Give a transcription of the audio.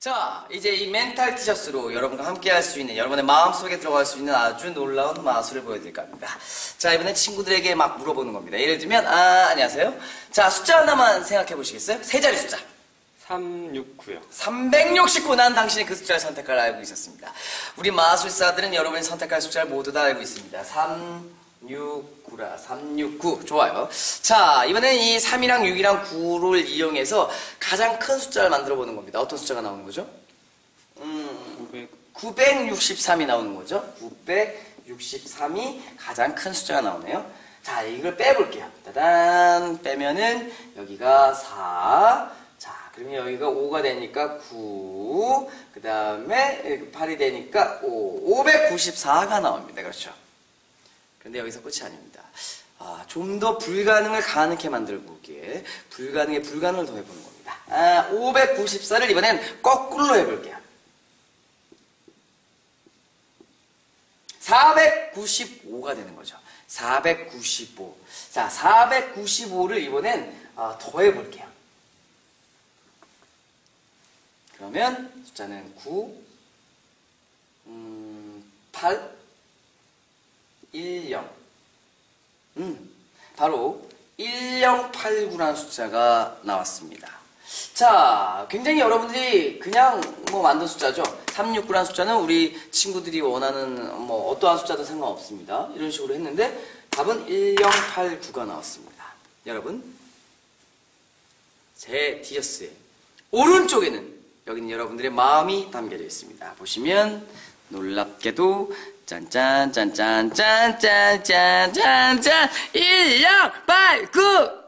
자, 이제 이 멘탈 티셔츠로 여러분과 함께 할 수 있는, 여러분의 마음속에 들어갈 수 있는 아주 놀라운 마술을 보여드릴까 합니다. 자, 이번엔 친구들에게 막 물어보는 겁니다. 예를 들면, 아, 안녕하세요. 자, 숫자 하나만 생각해 보시겠어요? 세 자리 숫자. 369요. 369. 난 당신이 그 숫자를 선택할 알고 있었습니다. 우리 마술사들은 여러분이 선택할 숫자를 모두 다 알고 있습니다. 369라. 369. 좋아요. 자, 이번엔 이 3이랑 6이랑 9를 이용해서 가장 큰 숫자를 만들어 보는 겁니다. 어떤 숫자가 나오는 거죠? 음, 900. 963이 나오는 거죠. 963이 가장 큰 숫자가 나오네요. 자, 이걸 빼볼게요. 따단 빼면은 여기가 4. 자, 그러면 여기가 5가 되니까 9. 그 다음에 8이 되니까 5. 594가 나옵니다. 그렇죠. 그런데 여기서 끝이 아닙니다. 아, 좀 더 불가능을 가능하게 만들고 불가능에 불가능을 더해보는 겁니다. 아, 594를 이번엔 거꾸로 해볼게요. 495가 되는 거죠. 495. 자, 495를 이번엔 아, 더해볼게요. 그러면 숫자는 9, 음, 8, 1, 0. 음, 바로 1089라는 숫자가 나왔습니다. 자, 굉장히 여러분들이 그냥 뭐 만든 숫자죠. 369라는 숫자는 우리 친구들이 원하는 뭐 어떠한 숫자도 상관없습니다. 이런 식으로 했는데 답은 1089가 나왔습니다. 여러분, 제 디저스의 오른쪽에는 여기는 여러분들의 마음이 담겨져 있습니다. 보시면 놀랍게도 짠짠짠짠짠짠짠짠짠 1089